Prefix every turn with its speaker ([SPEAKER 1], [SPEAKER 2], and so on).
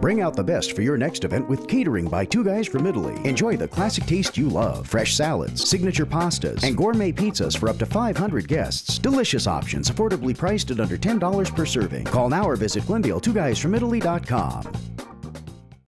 [SPEAKER 1] Bring out the best for your next event with catering by two guys from Italy. Enjoy the classic taste you love fresh salads, signature pastas, and gourmet pizzas for up to 500 guests. Delicious options, affordably priced at under $10 per serving. Call now or visit GlendaleTwoGuysFromItaly.com.